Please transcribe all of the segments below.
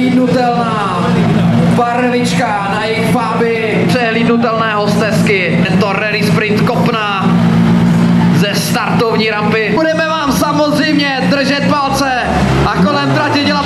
přehlídnutelná barvička na jejich fáby přehlídnutelného stezky. Tento rally sprint kopná ze startovní rampy. Budeme vám samozřejmě držet palce a kolem trati dělat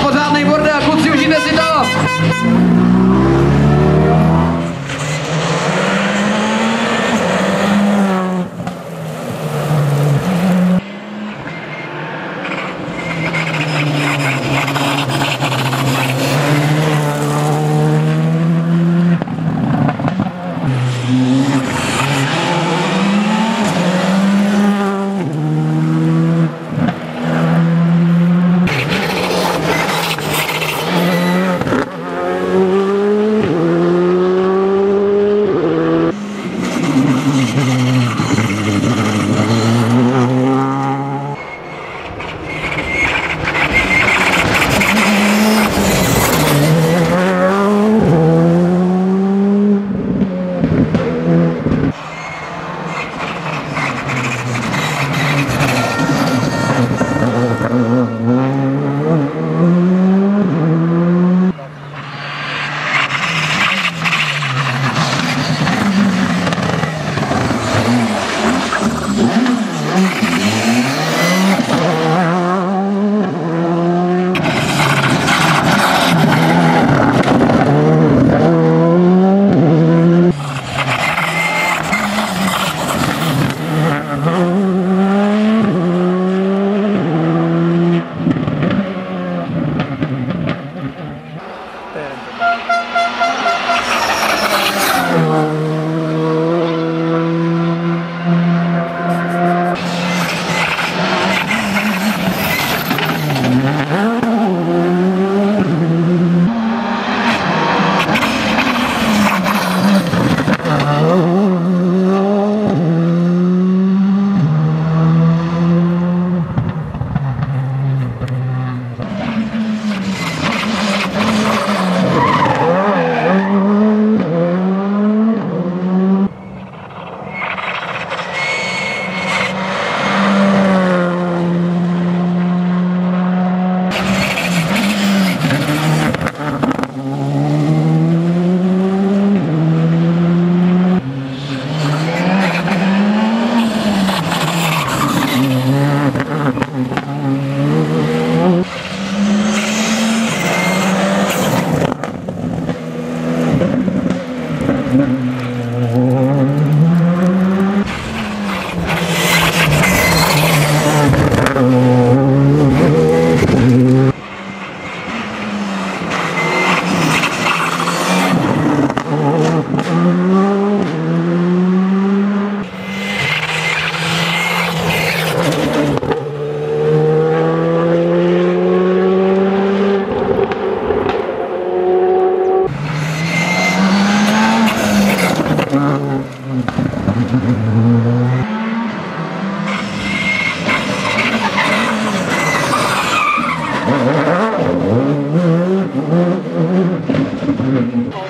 Thank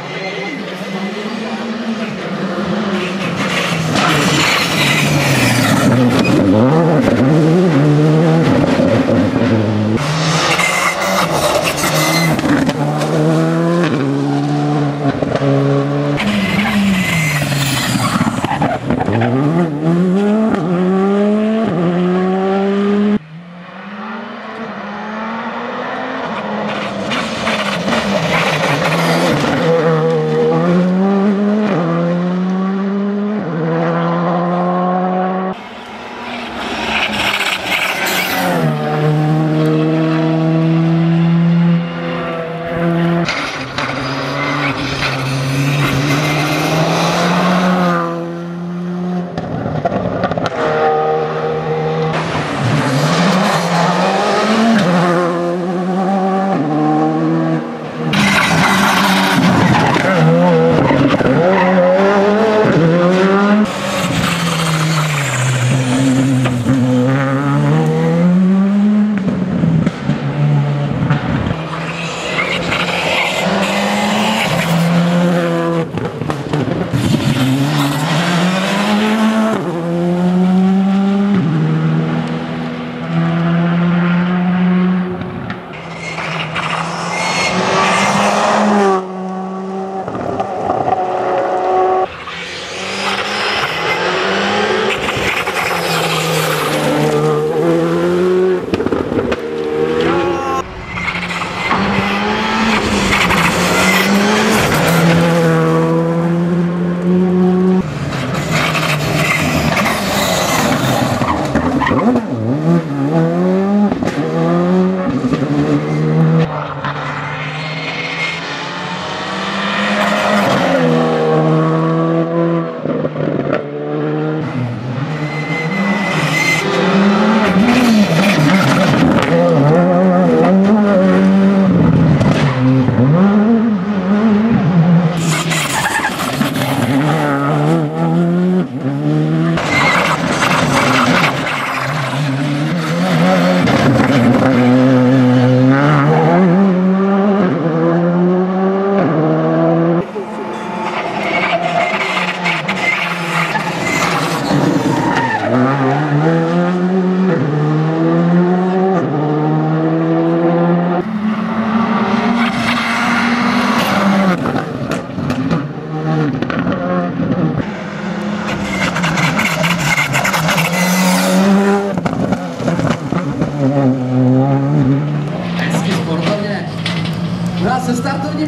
you.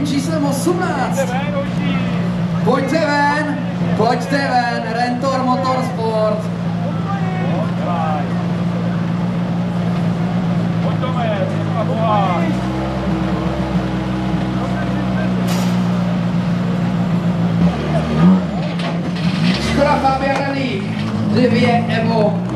Číslem 18. Pojďte ven, pojďte ven, Rentor Motorsport. Škoda Fabia a jediný Evo